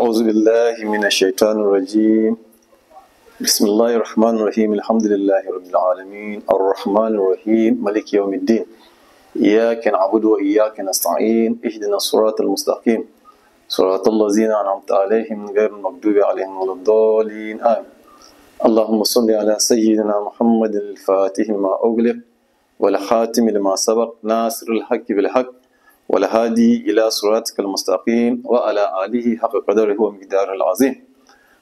أعوذ بالله من الشيطان الرجيم. بسم الله الرحمن الرحيم. الحمد لله رب العالمين. الرحمن الرحيم. ملك يوم الدين. إياك نعبد وإياك نستعين. اهدنا الصراط المستقيم. صراط الذين أنعمت عليهم غير المغضوب عليهم ولا الضالين. آمين. اللهم صل على سيدنا محمد الفاتح ما أغلق والخاتم لما سبق. ناصر الحق بالحق. والهادي إلى صراطك المستقيم وعلى آله حق قدره ومقداره العظيم.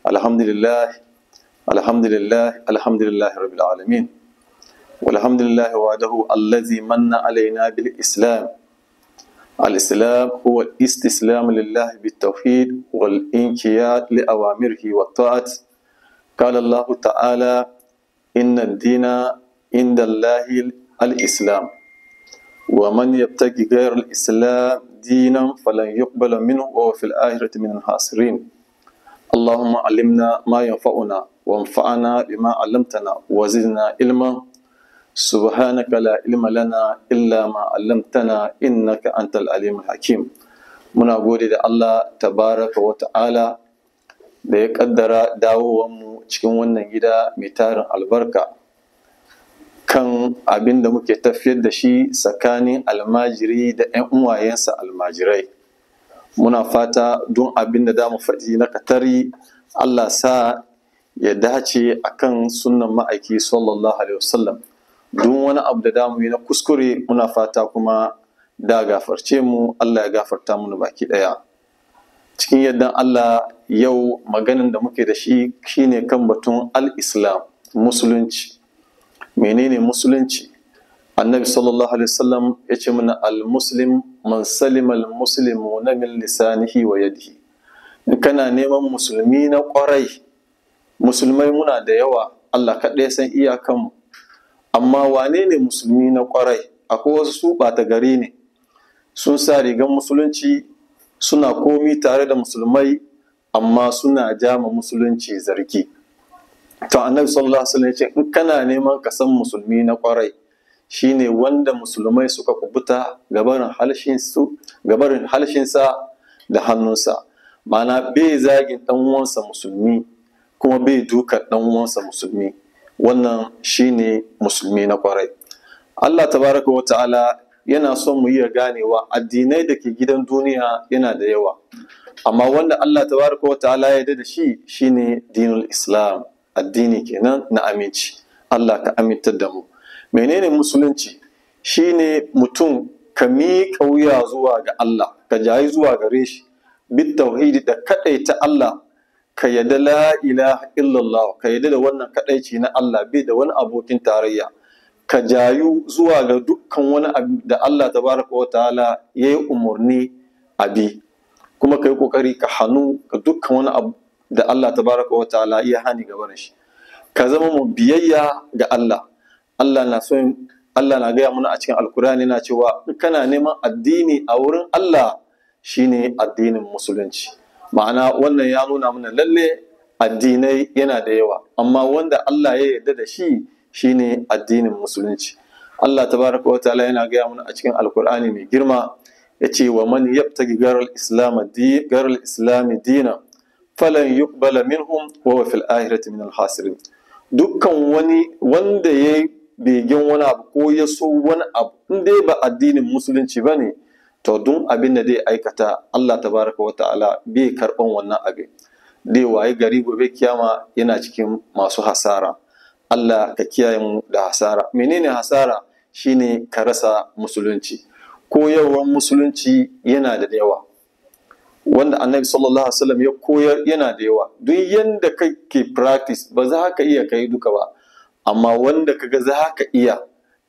الحمد لله الحمد لله الحمد لله رب العالمين. والحمد لله وحده الذي من علينا بالإسلام. الإسلام هو الاستسلام لله بالتوحيد والإنقياد لأوامره والطاعة. قال الله تعالى إن الدين عند الله الإسلام. ومن يبتغي غير الإسلام دينا فلن يقبل منه وهو في الآخرة من الخاسرين اللهم علمنا ما ينفعنا وانفعنا بما علمتنا وزدنا علما سبحانك لا علم لنا إلا ما علمتنا إنك أنت العليم الحكيم muna gode da Allah tabaraka wa ta'ala da ya kaddara dawowanmu cikin wannan gida mai tarin albarka kan abin da muke tafiyar da shi tsakanin almajiri da 'yan uwayensa almajirai. Muna fata don abin da damu faɗi na katari Allah sa ya dace akan sunnan ma'aiki sallallahu alaihi wasallam. Don wani abu da damu yi na kuskure muna fata kuma da gafarce mu Allah ya gafarta mu baki ɗaya. Cikin yadda Allah yau maganin da muke da shi shine kan batun al-islam musulunci. Menene musulunci? Annabi sallallahu alaihi wasallam ya ce mana al-muslim man salima al-muslimu na min lisanihi wa yadihi. Kana neman musulmi na ƙwarai musulmai muna da yawa Allah kaɗai san iyakanmu. Amma wane ne musulmi na ƙwarai? Akwai wasu su ɓata gari ne. Sun sa rigar musulunci suna komi tare da musulmai amma suna jama musulunci zargi. To annabi sallallahu alaihi wasallam ya ce in kana neman ka san musulmi na ƙwarai shine wanda musulmai suka kubuta gabarin halshin su gabarin halshinsa da hannunsa ma'ana bai zagin dan uwansa musulmi kuma bai duka dan uwansa musulmi. Wannan shine musulmi na ƙwarai. Allah tabaraka wa ta'ala yana son mu iya ganewa addinai da ke gidan duniya yana da yawa. Amma wanda Allah tabaraka wa ta'ala ya da shi shine dinul islam. Addini kenan na aminci. Allah ka amintar da mu. Menene musulunci? Shine mutum ka miƙa wuya zuwa ga Allah ka jayi zuwa gare shi. Bit tauhidi da kadaita Allah ka yadda la ilaha illallah ka yadda da wannan kadaici na Allah bai da wani abokin tarayya. Ka jayu zuwa ga dukkan wani abu da Allah tabaraka wa ta'ala ya yi umarni a bi. Kuma ka yi ƙoƙari ka hannu ga dukkan wani abu da Allah tabaraka wa ta'ala ya hani gaba da shi. Ka zama mu biyayya ga Allah. Allah na son Allah na gaya mana a cikin alkurani na cewa kana neman addini a wurin Allah shine addinin musulunci. Ma'ana wannan ya nuna mana lalle addinai yana da yawa. Amma wanda Allah ya yarda da shi shine addinin musulunci. Allah tabaraka wa ta'ala yana gaya mana a cikin alkur'ani mai girma ya ce wa man yabtagi garal islam garal islam dina falan yuqbala minhum wa huwa fil akhirati min al khasirin. Dukkan wani wanda ya begen wani abu ko ya so wani abu in dai ba addinin musulunci ba ne to duk abin da zai aikata Allah tabaraka wa ta'ala bai karɓan wannan abin. Dai waye gari gobe kiyama yana cikin masu hasara. Allah ka kiyaye mu da hasara. Menene hasara? Shine ka rasa musulunci. Koyarwar musulunci yana da yawa. Wanda annabi sallallahu alaihi wasallam ya koyar yana da yawa. Duk yanda kake practice ba za ka iya kai duka ba. Amma wanda kaga za ka iya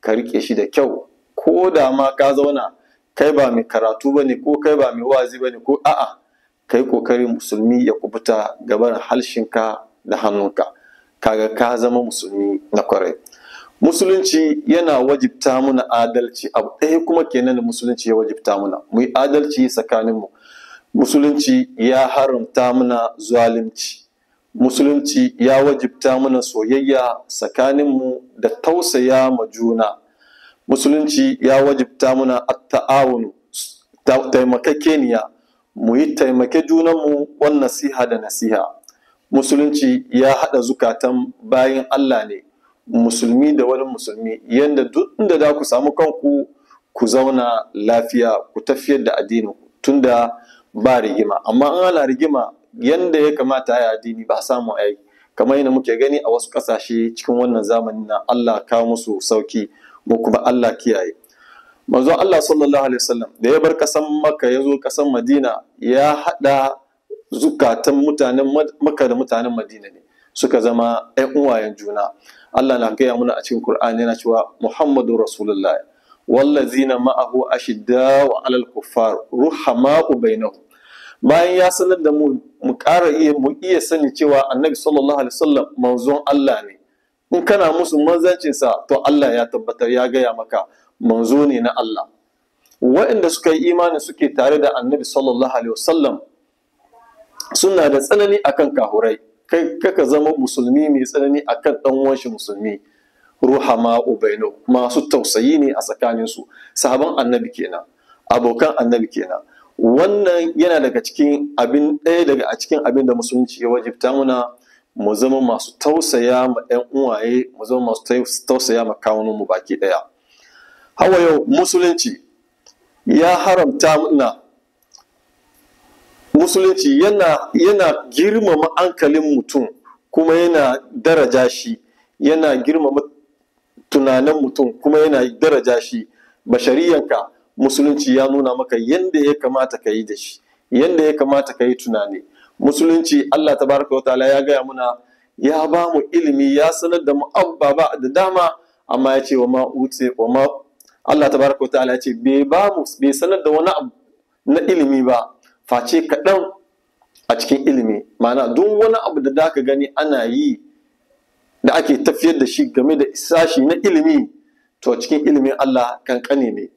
ka riƙe shi da kyau. Ko da ma ka zauna kai ba mai karatu ba ne ko kai ba mai wazi ba ne ko a'a kai ƙoƙari musulmi ya kubuta gaban halshinka da hannunka. Kaga ka zama musulmi na ƙwarai. Musulunci yana wajibta muna adalci. Abu ɗaya kuma kenan da musulunci ya wajibta muna. Mu yi adalci tsakaninmu. Musulunci ya haramta muna zalunci. Musulunci ya wajibta muna soyayya tsakaninmu da tausaya ma juna. Musulunci ya wajibta muna at-ta'awunu taimakakeniya mu yi taimake junanmu wan nasiha da nasiha. Musulunci ya haɗa zukatan bayan Allah ne musulmi da wani musulmi. Yadda duk inda za ku samu kanku ku zauna lafiya ku tafiyar da addinin tunda ba rigima. Amma an ana rigima yadda ya kamata ya addini ba samu ai kamar yadda muke gani a wasu ƙasashe cikin wannan zamanin na Allah kawo musu sauƙi mu kuma Allah kiyaye. Manzo Allah sallallahu alaihi wasallam da ya bar kasan Makka ya zo kasan Madina ya hada zukatan mutanen Makka da mutanen Madina ne. Suka zama ƴan uwayen juna. Allah na gaya mana a cikin Qur'ani yana cewa Muhammadu Rasulullah. Wallazina ma'ahu ashiddau 'alal kuffar ruhama'u bainahum. Bayan ya sanar da mu mu ƙara iya mu iya sani cewa Annabi sallallahu alaihi wasallam manzon Allah ne. In kana musu manzancinsa to Allah ya tabbatar ya gaya maka manzo ne na Allah. Waɗanda suka yi imani suke tare da annabi sallallahu alaihi wasallam suna da tsanani akan kahurai kai kaka zama musulmi mai tsanani akan dan uwanshi musulmi. Ruhama ubaino masu tausayi ne a tsakaninsu. Sahaban annabi kenan abokan annabi kenan. Wannan yana daga cikin abin ɗaya daga a cikin abin da musulunci ya wajibta muna mu zama masu tausaya ma 'yan uwaye mu zama masu tausaya ma kawunan mu baki ɗaya. Hawa yau musulunci ya haramta muna. Musulunci yana yana girmama hankalin mutum kuma yana daraja shi yana girmama tunanin mutum kuma yana daraja shi. Bashariyanka musulunci ya nuna maka yadda ya kamata ka yi da shi yadda ya kamata ka yi tunani. Musulunci allah tabaraka wa ta'ala ya gaya muna ya ba mu ilimi ya sanar da mu ababa da dama amma ya ce wa ma wa ma Allah tabaraka wa ta'ala ce bai ba mu bai sanar da wani abu na ilimi ba face kaɗan a cikin ilimi. Ma'ana duk wani abu da zaka gani ana yi da ake tafiyar da shi game da sashi na ilimi to cikin ilimin Allah kankane ne.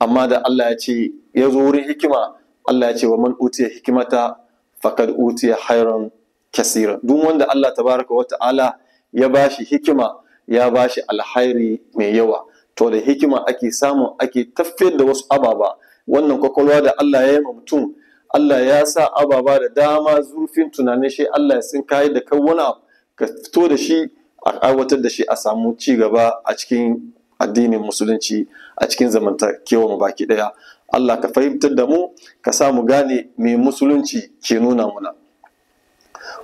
Amma da Allah ya ce ya zo wurin hikima Allah ya ce wa man utiya hikimata faqad utiya khairan kasira duk wanda Allah tabaraka wa ta'ala ya bashi hikima ya bashi alhairi mai yawa. To da hikima ake samun ake tafiyar da wasu ababa. Wannan ƙwaƙwalwa da Allah ya yi mutum Allah ya sa ababa da dama zurfin tunanin shi Allah ya sun kayi da kan wani abu ka fito da shi a aiwatar da shi a samu ci gaba a cikin addinin musulunci a cikin zamantakewa mu baki ɗaya Allah ka fahimtar da mu ka sa mu gane me musulunci ke nuna muna.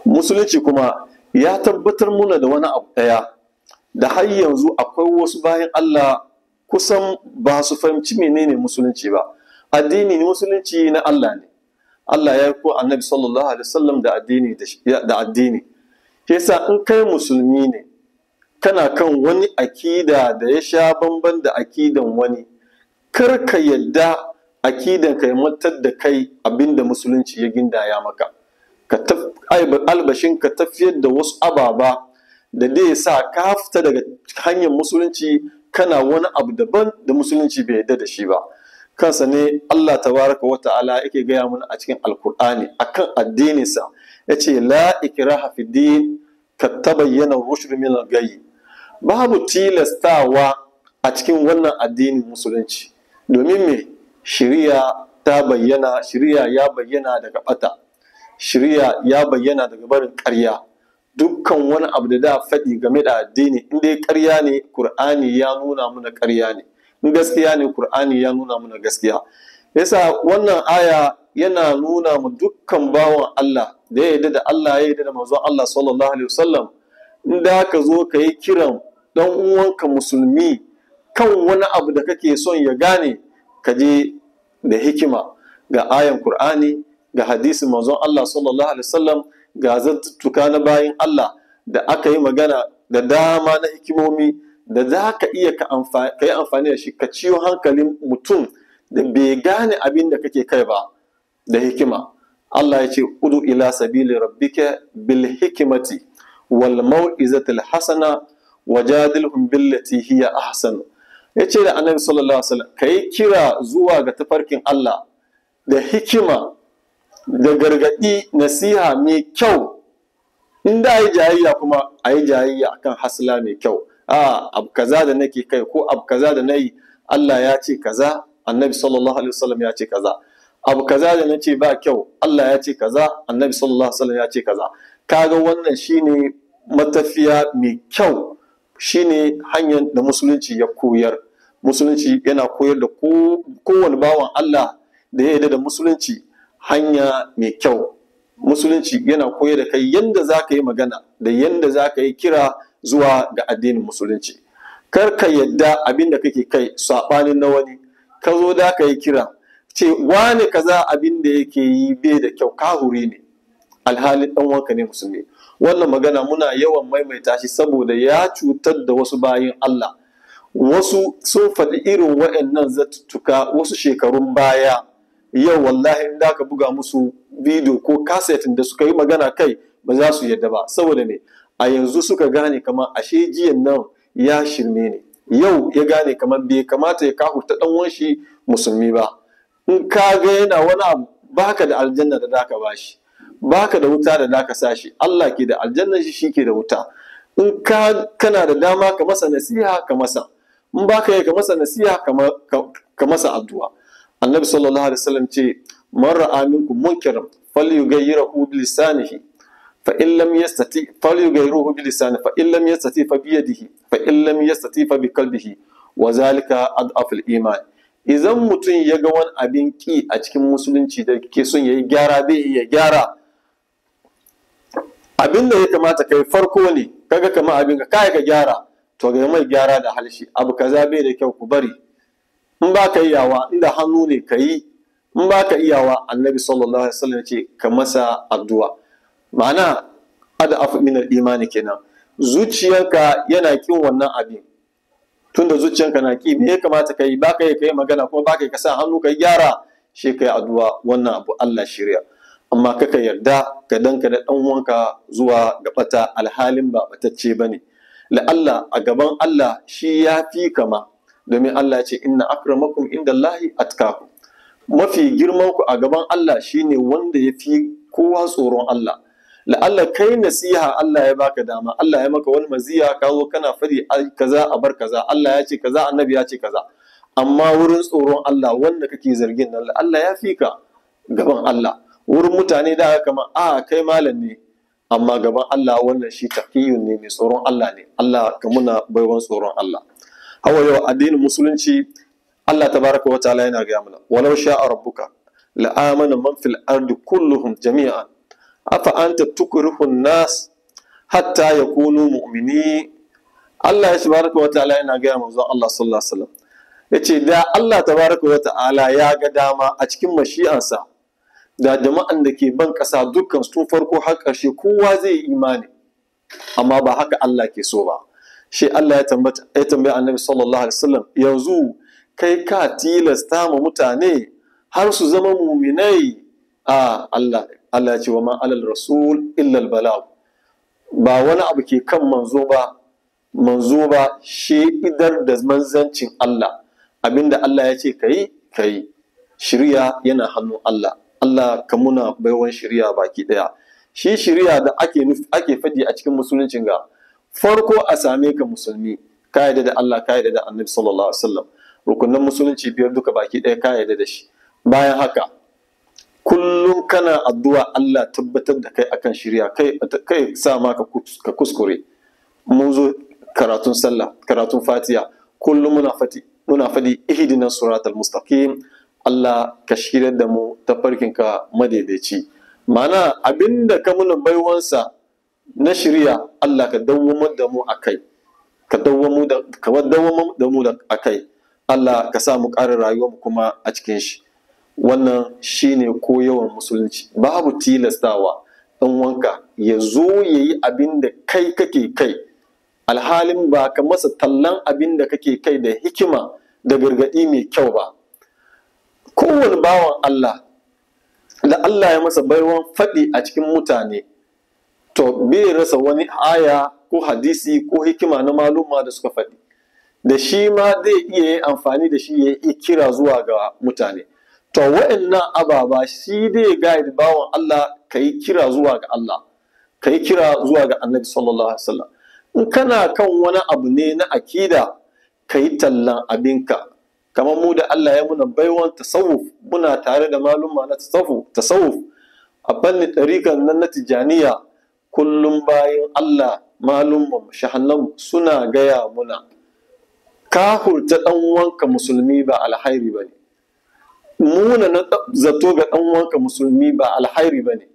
Musulunci kuma ya tabbatar muna da wani abu ɗaya da har yanzu akwai wasu bayan Allah kusan ba su fahimci menene musulunci ba. Addini musulunci na Allah ne. Allah ya ko annabi sallallahu alaihi wasallam da addini da addini. Yasa in kai musulmi ne kana kan wani akida da ya sha bamban da akidan wani. Kar ka yadda akidan ka matar da kai abin da musulunci ya gindaya maka. Ka albashin ka tafiyar da wasu ababa da dai sa ka fita daga hanyar musulunci kana wani abu daban da musulunci bai yarda da shi ba. Kansa ne Allah tabaraka wa ta'ala yake gaya mana a cikin alkur'ani akan addininsa. Yace la ikraha fi din ka tabayyana rushd min al-gayy babu tilastawa a cikin wannan addinin musulunci. Domin me? Shari'a ta bayyana shari'a ya bayyana daga bata shari'a ya bayyana daga barin ƙarya. Dukkan wani abu da da faɗi game da addini in dai ƙarya ne Kur'ani ya nuna mana ƙarya ne. In gaskiya ne Kur'ani ya nuna mana gaskiya. Yasa wannan aya yana nuna mu dukkan bawan Allah da ya yarda da Allah ya yarda da manzon Allah sallallahu alaihi wasallam. In da ka zo ka yi kiran dan uwanka musulmi kan wani abu da kake son ya gane ka je da hikima ga ayan Kur'ani ga hadisin manzon Allah sallallahu alaihi wasallam ga zantuttuka na bayan Allah da aka yi magana da dama na hikimomi da za ka iya ka yi amfani da shi ka ciyo hankalin mutum da bai gane abin da kake kai ba da hikima. Allah ya ce udu ila sabili rabbika bil hikimati wal mau'izatil hasana wajadilhum billati hiya ahsan. Yace da annabi sallallahu alaihi wasallam kai kira zuwa ga tafarkin Allah da hikima da gargaɗi nasiha mai kyau. In da yi jayayya kuma a yi jayayya akan hasla mai kyau. A abu kaza da nake kai ko abu kaza da na yi Allah ya ce kaza annabi sallallahu alaihi wasallam ya ce kaza. Abu kaza da nace ba kyau Allah ya ce kaza annabi sallallahu alaihi wasallam ya ce kaza. Kaga wannan shine matafiya mai kyau. Shine hanyar da musulunci ya koyar. Musulunci yana koyar da kowane bawan Allah da ya yarda da musulunci hanya mai kyau. Musulunci yana koyar da kai yadda za ka yi magana da yadda za ka yi kira zuwa ga addinin musulunci. Kar ka yadda abin da kake kai saɓanin na wani. Ka zo da ka yi kira. Ce wane kaza abin da yake yi bai da kyau kahuri ne. Alhalin ɗan wanka ne musulmi. Wannan magana muna yawan maimaita shi saboda ya cutar da wasu bayin Allah. Wasu sun faɗi irin waɗannan zattuka wasu shekarun baya. Yau wallahi da ka buga musu bidiyo ko kasetin da suka yi magana kai ba za su yadda ba. Saboda me? A yanzu suka gane kamar ashe jiyan nan ya shirme ne. Yau ya gane kamar bai kamata ya kahurta ɗan wanshi musulmi ba. In ka ga yana wani abu baka da aljanna da daka bashi baka da wuta da daka sashi Allah ke da aljanna shi shi ke da wuta. In ka kana da dama ka masa nasiha ka masa. In baka yi ka masa nasiha ka masa addu'a. Annabi sallallahu alaihi wasallam ce man ra'a minkum munkaran falyughayyirhu bi lisanihi fa in lam yastati falyughayyirhu bi lisanihi fa in lam yastati fa bi yadihi fa in lam yastati fa bi qalbihi wa zalika ad'af al-iman. Idan mutum ya ga wani abin ki a cikin musulunci da ke son yayi gyara bai iya gyara. Abin da ya kamata kai farko ne kaga kamar abin ka kai ka gyara. To ga mai gyara da halshi abu kaza bai da kyau ku bari. In ba ka iyawa inda hannu ne ka yi. In ba ka iyawa annabi sallallahu alaihi wasallam ce ka masa addu'a. Ma'ana ada afu min imani kenan. Zuciyarka yana kin wannan abin. Tunda zuciyarka na ki me ya kamata ka yi? Ba ka yi ka yi magana kuma ba ka yi ka sa hannu ka gyara shi ka yi addu'a. Wannan abu Allah shirya. Amma kaka yarda ka danka da dan wanka zuwa ga bata alhalin ba batacce ba ne la'alla a gaban Allah shi ya fi kama. Domin Allah ce inna akramakum inda Allahi atkakum mafi girman ku a gaban Allah shine wanda ya fi kowa tsoron Allah. La'alla kai nasiha Allah ya baka dama. Allah ya maka wani maziya ka zo kana faɗi kaza a bar kaza. Allah ya ce kaza annabi ya ce kaza. Amma wurin tsoron Allah wanda kake zargin nan Allah ya fi ka gaban Allah. Wurin mutane da aka kama a kai malam ne. Amma gaban Allah wannan shi taqiyun ne mai tsoron Allah ne. Allah ka muna baiwan tsoron Allah. Hawa yau addinin musulunci Allah tabaraka wa ta'ala yana gaya mana walau sha'a rabbuka la amana man fil ardi kulluhum jami'an. Afa anta tukrihu nas hatta yakunu mu'mini Allah ya tabaraka wa ta'ala yana gaya manzo Allah sallallahu alaihi wasallam. Yace da Allah tabaraka wa ta'ala ya ga dama a cikin mashi'ansa da jama'an da ke ban ƙasa dukkan tun farko har ƙarshe kowa zai yi imani. Amma ba haka Allah ke so ba. Shi Allah ya tambaya annabi sallallahu alaihi wasallam yanzu kai ka tilasta ma mutane har su zama muminai? A Allah Allah ya ce wa ma alal rasul illa al ba wani abu ke kan manzo ba manzo ba shi idar da manzancin Allah. Abinda Allah ya ce kai kai shirya yana hannun Allah. Allah ka muna baiwan shirya baki ɗaya shi shirya da ake ake faɗi a cikin musuluncin ga farko a same ka musulmi ka yarda da Allah ka yarda da Annabi sallallahu alaihi wasallam. Rukunin musulunci biyar duka baki ɗaya ka yarda da shi. Bayan haka kullum kana addu'a Allah tabbatar da kai akan shirya kai kai sa ma ka kuskure. Mun zo karatun sallah karatun fatiha kullum muna fati muna faɗi ihdinas siratal mustaqim Allah ka shirya da mu ta farkinka madaidaici. Mana abin da ka muna baiwansa na shirya Allah ka dawwamar da mu a kai ka dawwamar da mu a kai Allah ka sa mu ƙara rayuwar kuma a cikin shi. Wannan shine koyawan musulunci. Babu tilastawa ɗan wanka ya zo ya yi abin da kai kake kai. Alhalin ba ka masa tallan abin da kake kai da hikima da gargaɗi mai kyau ba. Bawan Allah da Allah ya masa baiwan faɗi a cikin mutane. To bai rasa wani aya ko hadisi ko hikima na maluma da suka faɗi. Da shi ma zai iya yi amfani da shi ya yi kira zuwa ga mutane. To wa'annan ababa shi dai guide bawan Allah ka yi kira zuwa ga Allah ka yi kira zuwa ga annabi sallallahu alaihi wasallam. In kana kan wani abu ne na akida ka yi tallan abinka. Kamar mu da Allah ya muna baiwan tasawuf muna tare da malumma na tasawuf a fannin ɗarikan nan na tijaniya kullum bayan Allah malumman shahannan suna gaya muna. Kahurta ɗan wanka musulmi ba alhairi ba ne. Muna na zato ga ɗan wanka musulmi ba alhairi ba ne.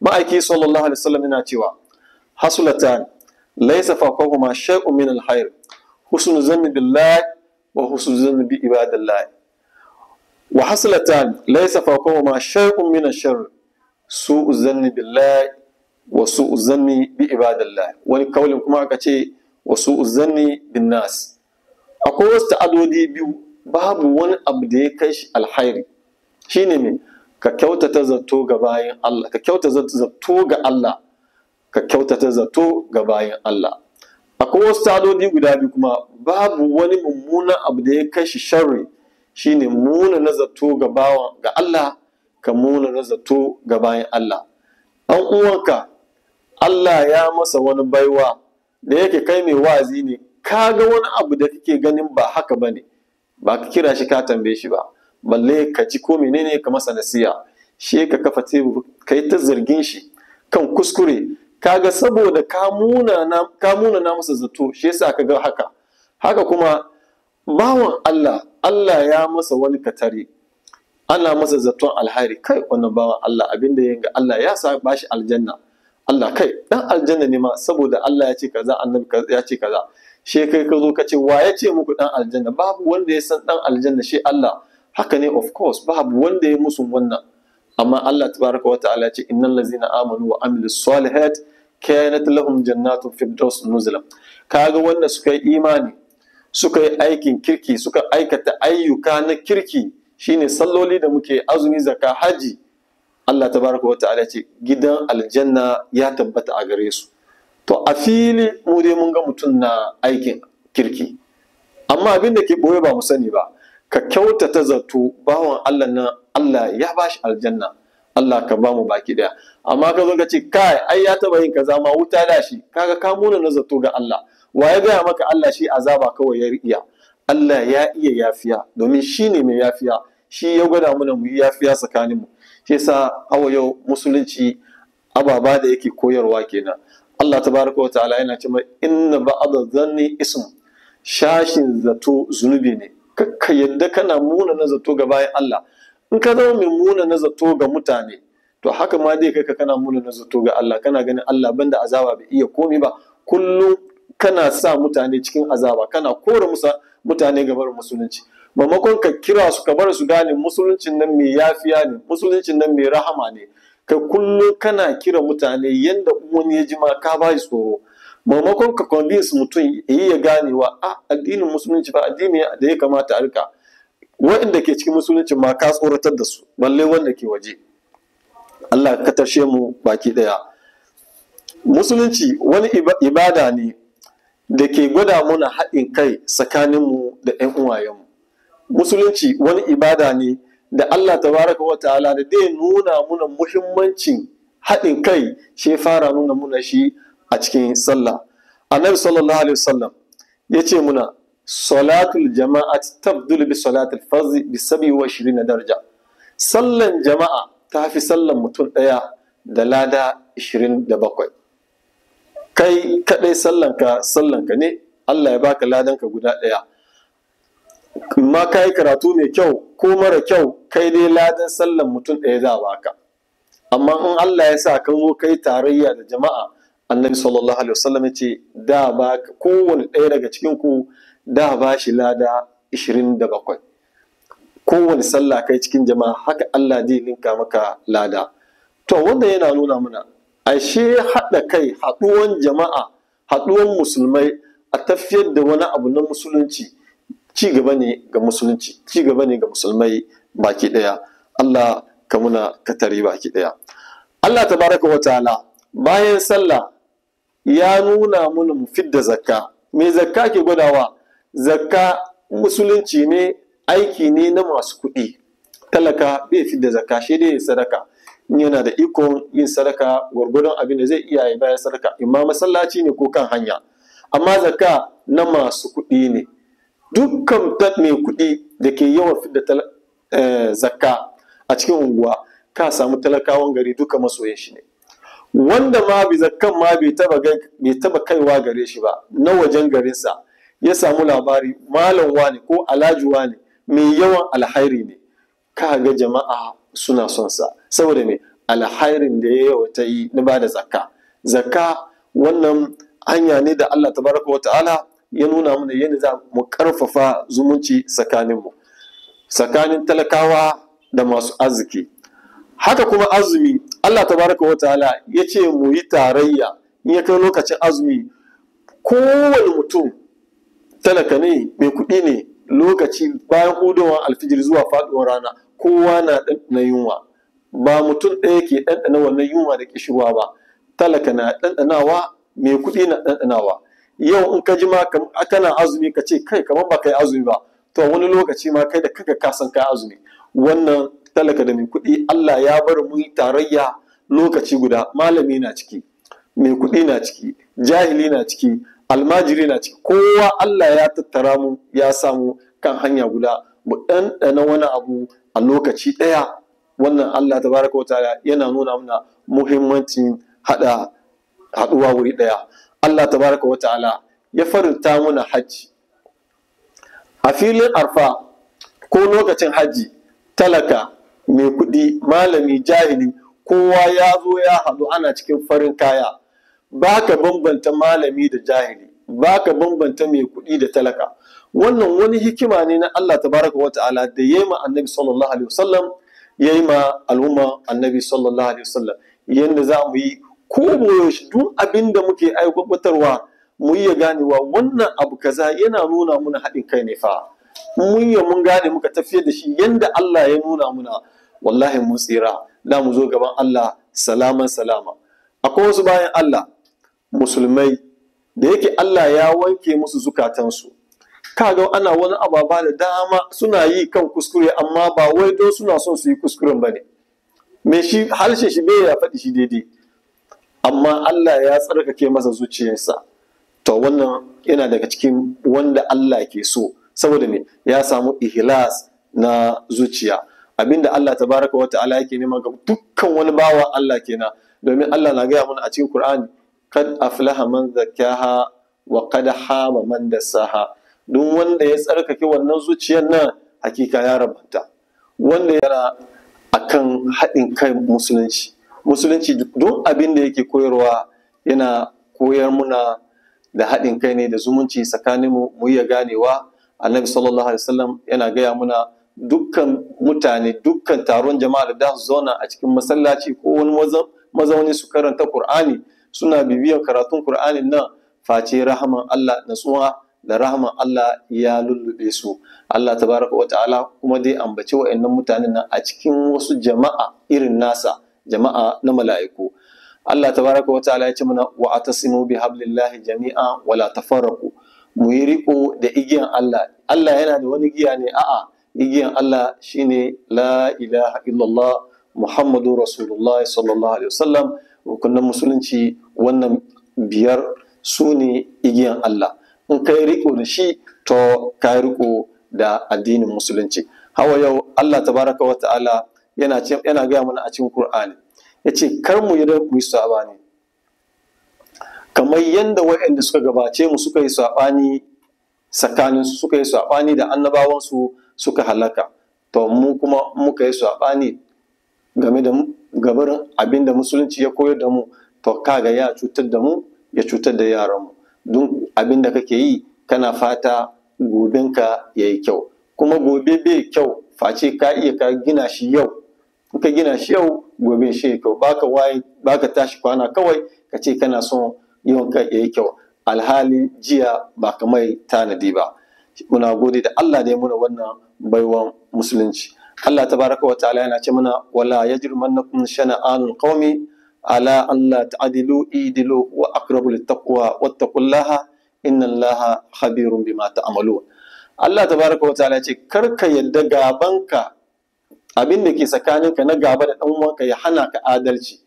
Ma'aiki sallallahu alaihi wasallam yana cewa hasulatan laysa faqahuma shay'un min alhair. Husnu zanni billahi wa husnu zanni bi ibadillah. Wa hasulatan laysa faqahuma shay'un min ash-sharr. Su'u zanni billahi wa su'u zanni bi ibadillah. Wani kaulin kuma aka ce wa su'u zanni bin nas. Akwai wasu ta'adodi biyu babu wani abu da ya kai shi alhairi shine me? Ka kyautata zato ga bayan Allah ka kyautata zato ga Allah. Ka kyautata zato ga bayan Allah. Akwai wasu ta'adodi guda biyu kuma babu wani mummunan abu da ya kai shi sharri shine muna na zato ga bawan ga Allah ka muna na zato ga bayan Allah. An uwanka Allah ya masa wani baiwa da yake kai mai wazi ne. Ka ga wani abu da kake ganin ba haka ba ne ba ka kira shi ka tambaye shi ba. Balle ka ci ko menene ka masa nasiya shi ka kafa tebur ka yi ta zargin shi kan kuskure kaga saboda ka muna na masa zato shi yasa ka ga haka. Haka kuma bawan Allah Allah ya masa wani katare. Ana masa zaton alhari kai wannan bawan Allah abin da ya ga Allah ya sa bashi aljanna. Allah kai dan aljanna ne ma saboda Allah ya ce kaza annabi ya ce kaza. She kai ka zo ka ce wa ya ce muku dan aljanna? Babu wanda ya san dan aljanna shi Allah. Haka ne of course babu wanda ya musu wannan. Amma Allah tabaraka wa ta'ala ce innal ladzina amanu wa amilus salihat kanat lahum jannatun firdaus nuzula. Kaga wanda suka yi imani suka yi aikin kirki suka aikata ayyuka na kirki shine salloli da muke azumi zakka haji. Allah tabaraka wa ta'ala ce gidan aljanna ya tabbata a gare su. To a fili mu dai mun ga mutum na aikin kirki. Amma abin da ke ɓoye ba mu sani ba ka kyautata zato bawan Allah na Allah ya bashi aljanna. Allah ka ba mu baki ɗaya. Amma ka zo ka ce kai ai ya taba yin kaza ma wuta da shi. Kaga ka muna na zato ga Allah. Wa ya gaya maka Allah shi azaba kawai ya iya Allah ya iya yafiya. Domin shi ne mai yafiya. Shi ya gwada mana mu yi yafiya tsakanin mu. Shi yasa hawa yau musulunci ababa da yake koyarwa kenan. Allah tabaraka wa ta'ala yana cewa inna ba'da dhanni ism. Shashin zato zunubi ne. Ka yadda kana muna na zato ga bayan Allah. In ka zama mai muna na zato ga mutane to haka ma dai kai ka kana muna na zato ga Allah. Kana ganin Allah banda azaba bai iya komi ba. Kullum kana sa mutane cikin azaba. Kana kore musa mutane ga barin musulunci. Maimakon ka kira su ka bar su gane musuluncin nan mai yafiya ne musuluncin nan mai rahama ne. Ka kullum kana kira mutane yanda wani ya ji ma ka ba tsoro. Maimakon ka convince mutum yi ya ganewa a addinin musulunci ba addini da ya kamata a riƙa. Waɗanda ke cikin musulunci ma ka tsoratar da su balle wanda ke waje. Allah ka tashe mu baki ɗaya. Musulunci wani ibada ne da ke gwada muna haɗin kai tsakaninmu da 'yan uwayenmu. Musulunci wani ibada ne da Allah tabaraka wa ta'ala da dai nuna muna muhimmancin haɗin kai shi fara nuna muna shi a cikin sallah. Annabi sallallahu alaihi wasallam ya ce muna salatul jama'at tabdul bi salatul farzi bi sabi wa na daraja. Sallan jama'a ta fi sallan mutum ɗaya da lada 27 kai kaɗai sallanka sallanka ne Allah ya baka ladanka guda ɗaya. Ma ka yi karatu mai kyau ko mara kyau kai dai ladan sallan mutum ɗaya za baka. Amma in Allah ya sa ka zo kai tarayya da jama'a annabi sallallahu alaihi wasallam ya ce da ba kowane ɗaya daga cikin ku da ba shi lada 27 kowane sallah kai cikin jama'a haka Allah zai linka maka lada. To wanda yana nuna mana ashe haɗa kai haɗuwan jama'a haɗuwan musulmai a tafiyar da wani abu na musulunci ci gaba ne ga musulunci ci gaba ne ga musulmai baki ɗaya. Allah ka muna katari baki ɗaya. Allah tabaraka wa ta'ala bayan sallah ya nuna mana mu fidda zakka. Me zakka ke gwadawa? Zakka musulunci ne aiki ne na masu kuɗi. Talaka bai fidda zakka shi dai sadaka. Yana da ikon yin sadaka gwargwadon abin da zai iya ya bayan sadaka. Imma masallaci ne ko kan hanya. Amma zakka na masu kuɗi ne. Dukkan mai kuɗi da ke yawan fidda zakka a cikin unguwa ka samu talakawan gari duka masoyan shi ne. Wanda ma bi zakkan ma bai taba kaiwa gare shi ba na wajen garinsa ya samu labari malam wani ko alhaji wani mai yawan alhairi ne? Ka ga jama'a suna son sa. Saboda me? Alhairin da ya ta yi na ba da zakka. Zakka wannan hanya ne da Allah tabaraka wa ta'ala ya nuna mana yadda za mu ƙarfafa zumunci tsakaninmu tsakanin talakawa da masu arziki. Haka kuma azumi Allah tabaraka wa ta'ala ya ce mu yi tarayya in ya kai lokacin azumi. Kowane mutum talaka ne mai kuɗi ne lokaci bayan hudowar alfijir zuwa faɗuwar rana kowa na ɗanɗana yunwa. Ba mutum ɗaya ke ɗanɗana wannan yunwa da kishirwa ba. Talaka na ɗanɗanawa mai kuɗi na ɗanɗanawa. Yau in ka ji ma kana azumi ka ce kai kamar ba kai azumi ba. To wani lokaci ma kai da kaka ka kai azumi. Wannan talaka da mai kuɗi Allah ya bar mu tarayya lokaci guda. Malami na ciki mai kuɗi na ciki jahili na ciki almajiri na ciki. Kowa Allah ya tattara mu ya samu kan hanya guda. Mu ɗanɗana wani abu a lokaci ɗaya. Wannan Allah tabaraka wataala yana nuna mana muhimmancin haɗa haɗuwa wuri ɗaya. Allah tabaraka wataala ya farinta mana hajji. A filin arfa ko lokacin hajji talaka mai kuɗi malami jahili kowa ya zo ya haɗu ana cikin farin kaya. Ba ka bambanta malami da jahili ba ka bambanta mai kuɗi da talaka. Wannan wani hikima ne na Allah tabaraka wa ta'ala da ya yi ma annabi sallallahu alaihi wasallam ya yi ma al'umma annabi sallallahu alaihi wasallam. Yadda za mu yi ko yaushe duk abin da muke aiwatarwa mu yi ganewa wannan abu kaza yana nuna muna haɗin kai ne fa. Mun yi mun gane muka tafiyar da shi yadda Allah ya nuna muna. Wallahi mun tsira. Da mu zo gaban Allah salaman salama. Akwai wasu bayan Allah musulmai da yake Allah ya wanke musu zukatansu. Kaga ana wani ababa da dama suna yi kan kuskure amma ba wai don suna son su yi kuskuren ba ne. Me shi harshe shi bai ya faɗi shi daidai. Amma Allah ya tsarkake masa zuciyarsa. To wannan yana daga cikin wanda Allah ke so. Saboda me? Ya samu ihlas na zuciya. Abin da Allah tabaraka wa ta'ala yake nema ga dukkan wani bawa Allah kenan. Domin Allah na gaya mana a cikin Qur'ani kad aflaha man zakkaha wa qad haba man dassaha. Duk wanda ya tsarkake wannan zuciyar nan hakika ya rabanta wanda yana akan haɗin kai musulunci. Musulunci duk abin da yake koyarwa yana koyar muna da haɗin kai ne da zumunci tsakanin mu mu iya ganewa. Annabi sallallahu alaihi wasallam yana gaya muna dukkan mutane dukkan taron jama'a da su zauna a cikin masallaci ko wani mazauni su karanta qur'ani suna bibiyan karatun qur'anin nan face rahaman Allah natsuwa da rahaman Allah ya lullube su. Allah tabaraka wata'ala kuma dai ambaci wa'annan mutanen nan a cikin wasu jama'a irin nasa jama'a na mala'iku. Allah tabaraka wata'ala ya ce mana wa atasimu bi hablillahi jami'a wala tafarraqu. Mu yi riko da igiyan Allah. Allah yana da wani giya ne? A'a. Igiyan Allah shine la ilaha illallah Muhammadu Rasulullah sallallahu alaihi wasallam. Rukunin musulunci wannan biyar su ne igiyan Allah. In kai riko da shi to ka riko da addinin musulunci. Hawa yau Allah tabaraka wa ta'ala yana yana gaya mana a cikin Qur'ani ya ce kar mu yi mu yi saɓani kamar yadda waɗanda suka gabace mu suka yi saɓani tsakanin su suka yi saɓani da annabawan su suka halaka. To mu kuma muka yi saɓani game da gabarin abin da musulunci ya koyar da mu. To kaga ya cutar da mu ya cutar da yaranmu. Don abin da kake yi kana fata gobenka ya yi kyau. Kuma gobe bai kyau face ka iya ka gina shi yau. In ka gina shi yau gobe shi ya kyau. Baka waye baka tashi kwana kawai ka ce kana son yawan ka ya yi kyau. Alhali jiya ba ka mai tanadi ba. Muna gode da Allah da ya muna wannan baiwan musulunci. Allah tabaraka wa ta'ala yana ce mana wala yajrimannakum shana'anul qaumi ala Allah ta'adilu idilu wa aqrabu littaqwa wattaqullaha innallaha khabirun bima ta'malun. Allah tabaraka wa ta'ala ce kar ka yadda gabanka abin da ke tsakaninka na gaba da dan uwanka ya hana ka adalci.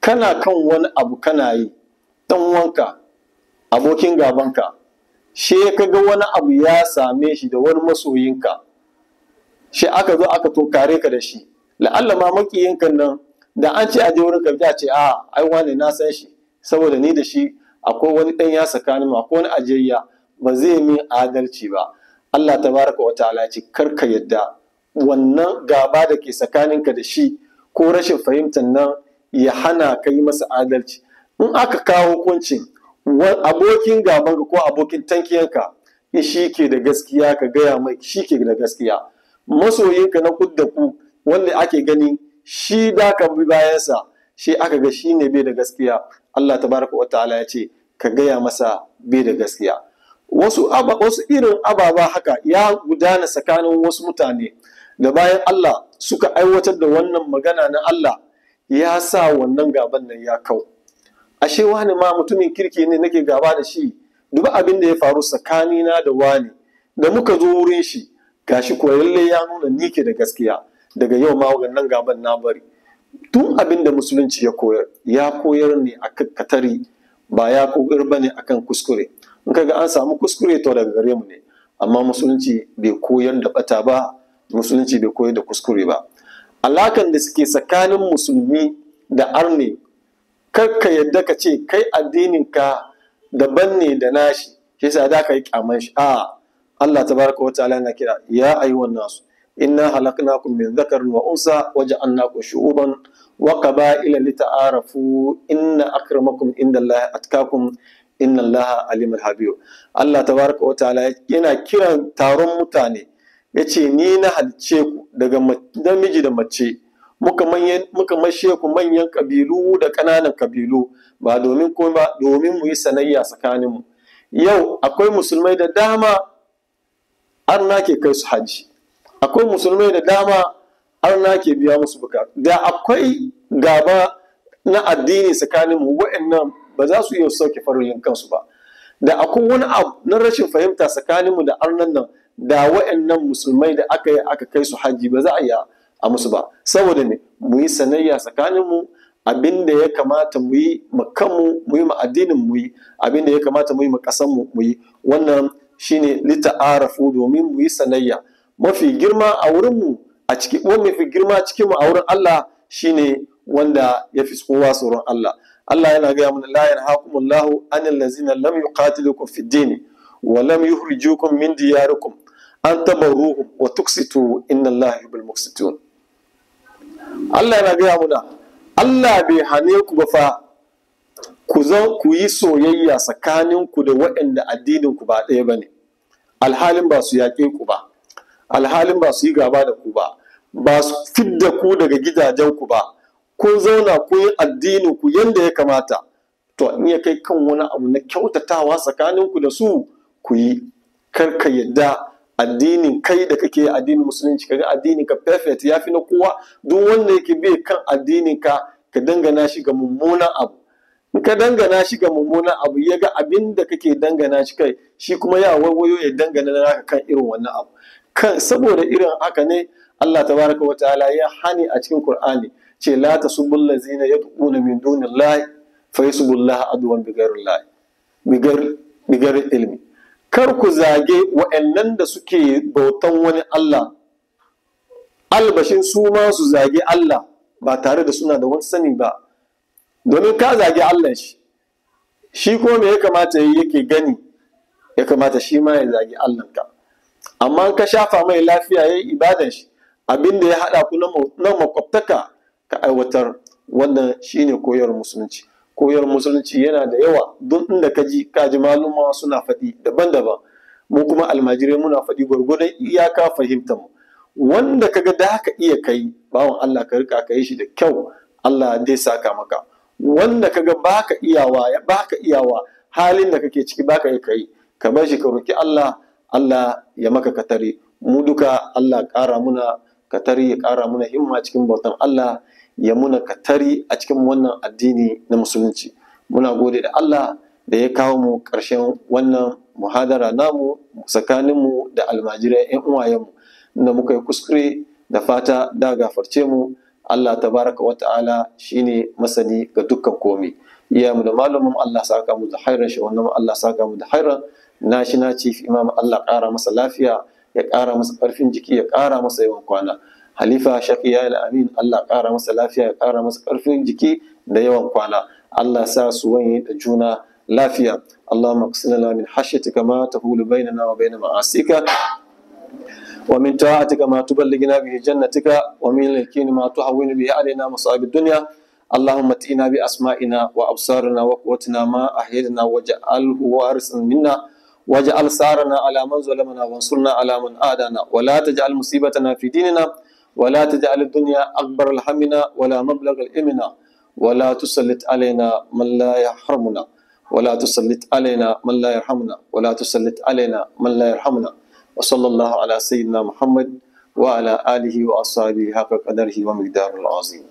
Kana kan wani abu kana yi dan uwanka abokin gabanka she ka ga wani abu ya same shi da wani masoyinka. Shi aka zo aka tunkare ka da shi. La'alla ma makiyinka nan da an ce a je wurin ka ce a ai wane na san shi saboda ni da shi akwai wani ɗan ya tsakanin mu akwai wani ajiyayya. Ba zai min adalci ba. Allah tabaraka wa ta'ala ce kar ka yadda. Wannan gaba da ke tsakaninka da shi ko rashin fahimtar nan ya hana ka yi masa adalci. In aka kawo hukuncin abokin gabanka ko abokin tankiyanka shi ke da gaskiya ka gaya mai shi ke da gaskiya. Masoyinka na kud da ku wanda ake gani shi da ka bi bayansa shi aka ga shi ne bai da gaskiya. Allah tabaraka wa ta'ala ya ce ka gaya masa bai da gaskiya. Wasu wasu irin ababa haka ya gudana tsakanin wasu mutane da bayan Allah suka aiwatar da wannan magana na Allah ya sa wannan gaban nan ya kau. Ashe wani ma mutumin kirki ne nake gaba da shi. Duba abin da ya faru tsakanina da wani da muka zo wurin shi gashi ko lalle ya nuna ni ke da gaskiya. Daga yau ma wannan gaban na bari. Tun abin da musulunci ya koyar ya koyar ne a katari ba ya koyar ne akan kuskure. In kaga an samu kuskure to daga gare mu ne. Amma musulunci bai koyar da bata ba musulunci bai koyar da kuskure ba. Alakan da suke tsakanin musulmi da arne kar ka yadda ka ce kai addinin ka daban ne da nashi shi yasa da ka yi kyaman shi. A Allah tabaraka wa ta'ala yana kira ya ayyuhan nasu inna halaknakum min dhakarin wa unsa waja'alnakum shu'uban wa qaba'ila lita'arafu inna akramakum indallahi atkakum inna allaha alimul habir. Allah tabaraka wa ta'ala yana kiran taron mutane ya ce ni na halice ku daga namiji da mace muka mashe ku manyan kabilu da ƙananan kabilu. Ba domin komai ba domin mu yi sanayya tsakaninmu. Yau akwai musulmai da dama arna ke kai su haji akwai musulmai da dama arna ke biya musu bukatu. Da akwai gaba na addini tsakaninmu wa'annan ba za su iya sauke farin kansu ba. Da akwai wani abu na rashin fahimta tsakaninmu da arnan nan da wa'annan musulmai da aka yi aka kai su haji ba za a iya a musu ba. Saboda ne mu yi sanayya tsakaninmu abin da ya kamata mu yi ma kanmu mu yi ma addinin mu yi abin da ya kamata mu yi ma ƙasanmu mu yi wannan shine lita'arafu domin mu yi sanayya. Mafi girma a wurinmu a ciki mafi girma cikin mu a wurin Allah shine wanda ya fi kowa tsoron Allah. Allah yana gaya mana la yanhaqumullahu anil ladzina lam yuqatilukum fid din wa lam yukhrijukum min diyarikum an tabarruhum wa tuksitu inna Allah yuhibbul muqsitun. Allah yana gaya muna Allah bai hane ku ba fa. Ku zo ku yi soyayya tsakaninku da waɗanda addinin ku ba ɗaya ba ne alhalin ba su yaƙe ku ba. Alhalin ba su yi gaba da ku ba. Ba su fidda ku daga gidajen ku ba. Kun zauna kun yi addinin ku yanda ya kamata. To in ya kai kan wani abu na kyautatawa tsakaninku da su ku yi. Kar ka yadda addinin kai da kake addinin musulunci kaga addinin ka perfect yafi na kowa. Duk wanda yake bai kan addinin ka ka dangana shi ga mummunan abu. Ka dangana shi ga mummunan abu ya ga abin da kake dangana shi kai shi kuma ya wayo ya dangana naka kan irin wannan abu. Kan saboda irin haka ne Allah tabaraka wa ta'ala ya hani a cikin Qur'ani ce la tasubbul ladzina yad'una min dunillahi fa yasubbullaha adwan bighairi ilmi. Kar ku zage wa'annan da suke bautan wani Allah. Albashin su ma su zage Allah ba tare da suna da wani sani ba. Domin ka zage Allah shi shi ko me ya kamata yake gani? Ya kamata shi ma ya zage Allah ka amma ka shafa mai lafiya ya yi ibadan shi abin da ya haɗa ku na makwabtaka ka aiwatar. Wannan shine koyar musulunci. Koyar musulunci yana da yawa. Don inda ka ji ka ji maluma suna faɗi daban-daban. Mu kuma almajirai muna faɗi gwargwadon iyaka fahimtar mu. Wanda kaga da ka iya kai bawan Allah ka riƙa ka yi shi da kyau. Allah zai saka maka. Wanda kaga baka iyawa baka iyawa halin da kake ciki baka iya kai ka bar shi ka roki Allah Allah ya maka katare. Mu duka Allah ƙara muna katari ya ƙara muna himma cikin bautan Allah. Ya muna katari a cikin wannan addini na musulunci. Muna gode da Allah da ya kawo mu ƙarshen wannan muhadara namu tsakaninmu da almajirai 'yan uwayenmu da muka yi kuskure da fata da gafarce mu. Allah tabaraka wa ta'ala shine masani ga dukkan komai. Iya mu da malumin Allah saka mu da hairan shi wannan Allah saka mu da hairan na shi na chief imam Allah ƙara masa lafiya ya ƙara masa ƙarfin jiki ya ƙara masa yawan kwana. halifa shaqi ya amin Allah ƙara masa lafiya ya ƙara masa ƙarfin jiki da yawan kwana Allah sa su wanye da juna lafiya Allahumma qsim lana min hashatika ma tahulu bainana wa bain ma'asika ومن طاعتك ما تبلغنا به جنتك ومن اليقين ما تهون به علينا مصائب الدنيا اللهم اتنا بأسمائنا وأبصارنا وقوتنا ما أحيينا واجعله وارثا منا واجعل سارنا على من ظلمنا وانصرنا على من آدانا ولا تجعل مصيبتنا في ديننا ولا تجعل الدنيا أكبر همنا ولا مبلغ الإمنا ولا تسلط علينا من لا يحرمنا ولا تسلط علينا من لا يرحمنا ولا تسلط علينا من لا يرحمنا وصلى الله على سيدنا محمد وعلى آله وأصحابه حق قدره ومقداره العظيم.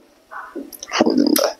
الحمد لله.